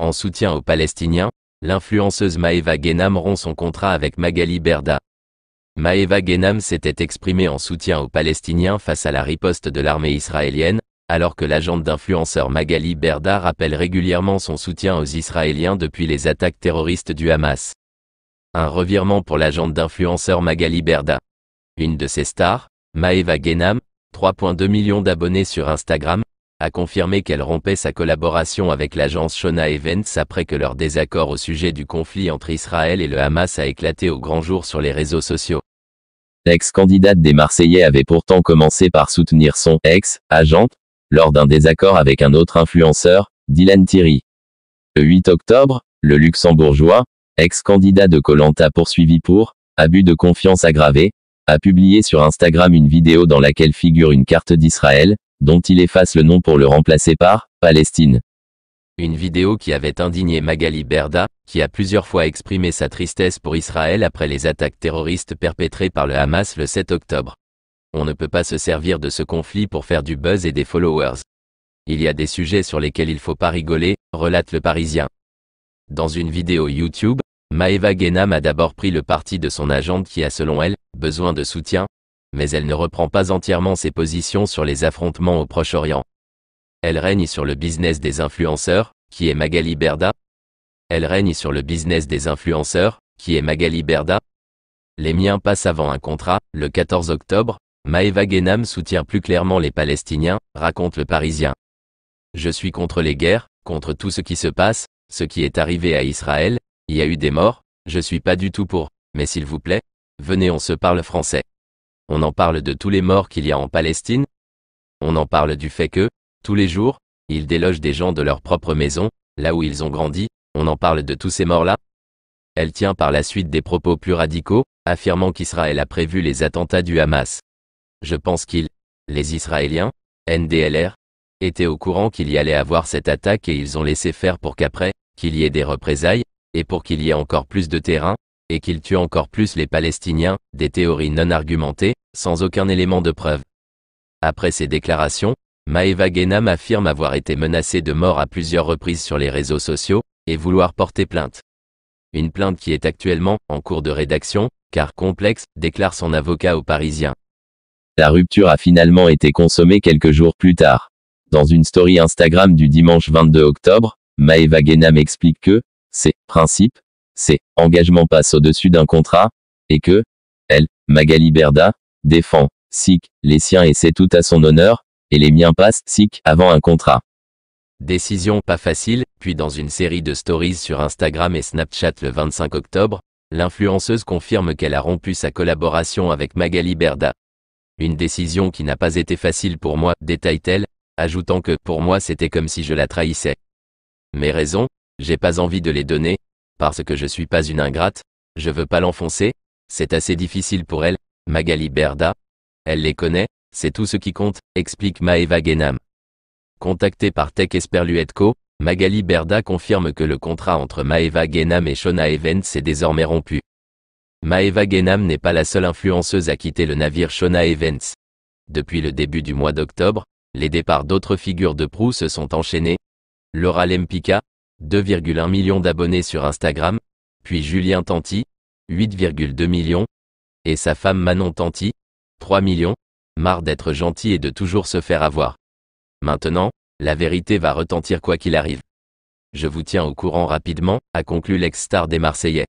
En soutien aux Palestiniens, l'influenceuse Maeva Genam rompt son contrat avec Magali Berda. Maeva Genam s'était exprimée en soutien aux Palestiniens face à la riposte de l'armée israélienne, alors que l'agente d'influenceur Magali Berda rappelle régulièrement son soutien aux Israéliens depuis les attaques terroristes du Hamas. Un revirement pour l'agente d'influenceur Magali Berda. Une de ses stars, Maeva Genam, 3.2 millions d'abonnés sur Instagram, a confirmé qu'elle rompait sa collaboration avec l'agence Shona Events après que leur désaccord au sujet du conflit entre Israël et le Hamas a éclaté au grand jour sur les réseaux sociaux. L'ex-candidate des Marseillais avait pourtant commencé par soutenir son ex-agente lors d'un désaccord avec un autre influenceur, Dylan Thierry. Le 8 octobre, le luxembourgeois, ex-candidat de Colanta poursuivi pour abus de confiance aggravé, a publié sur Instagram une vidéo dans laquelle figure une carte d'Israël, dont il efface le nom pour le remplacer par Palestine. Une vidéo qui avait indigné Magali Berda, qui a plusieurs fois exprimé sa tristesse pour Israël après les attaques terroristes perpétrées par le Hamas le 7 octobre. On ne peut pas se servir de ce conflit pour faire du buzz et des followers. Il y a des sujets sur lesquels il faut pas rigoler, relate le Parisien. Dans une vidéo YouTube, Maeva Genam a d'abord pris le parti de son agente qui a selon elle, besoin de soutien, mais elle ne reprend pas entièrement ses positions sur les affrontements au Proche-Orient. Elle règne sur le business des influenceurs, qui est Magali Berda. Elle règne sur le business des influenceurs, qui est Magali Berda. Les miens passent avant un contrat, le 14 octobre, Maeva Genam soutient plus clairement les Palestiniens, raconte le Parisien. Je suis contre les guerres, contre tout ce qui se passe, ce qui est arrivé à Israël, il y a eu des morts, je suis pas du tout pour, mais s'il vous plaît, venez on se parle français. On en parle de tous les morts qu'il y a en Palestine. On en parle du fait que, tous les jours, ils délogent des gens de leur propre maison, là où ils ont grandi, on en parle de tous ces morts-là. Elle tient par la suite des propos plus radicaux, affirmant qu'Israël a prévu les attentats du Hamas. Je pense qu'ils, les Israéliens, NDLR, étaient au courant qu'il y allait avoir cette attaque et ils ont laissé faire pour qu'après, qu'il y ait des représailles, et pour qu'il y ait encore plus de terrain, et qu'il tue encore plus les Palestiniens, des théories non argumentées, sans aucun élément de preuve. Après ces déclarations, Maeva Genam affirme avoir été menacée de mort à plusieurs reprises sur les réseaux sociaux, et vouloir porter plainte. Une plainte qui est actuellement en cours de rédaction, car complexe, déclare son avocat aux Parisiens. La rupture a finalement été consommée quelques jours plus tard. Dans une story Instagram du dimanche 22 octobre, Maeva Genam explique que, ses principes, ses engagements passent au-dessus d'un contrat, et que, elle, Magali Berda, défend, SIC, les siens et c'est tout à son honneur, et les miens passent, SIC, avant un contrat. Décision pas facile, puis dans une série de stories sur Instagram et Snapchat le 25 octobre, l'influenceuse confirme qu'elle a rompu sa collaboration avec Magali Berda. Une décision qui n'a pas été facile pour moi, détaille-t-elle, ajoutant que pour moi c'était comme si je la trahissais. Mes raisons, j'ai pas envie de les donner, parce que je suis pas une ingrate, je veux pas l'enfoncer, c'est assez difficile pour elle, Magali Berda. Elle les connaît, c'est tout ce qui compte, explique Maeva Genam. Contactée par Tech Esperluetco, Magali Berda confirme que le contrat entre Maeva Genam et Shona Events est désormais rompu. Maeva Genam n'est pas la seule influenceuse à quitter le navire Shona Events. Depuis le début du mois d'octobre, les départs d'autres figures de proue se sont enchaînés. Laura Lempicka, 2,1 millions d'abonnés sur Instagram, puis Julien Tanti, 8,2 millions, et sa femme Manon Tanti, 3 millions, marre d'être gentil et de toujours se faire avoir. Maintenant, la vérité va retentir quoi qu'il arrive. Je vous tiens au courant rapidement, a conclu l'ex-star des Marseillais.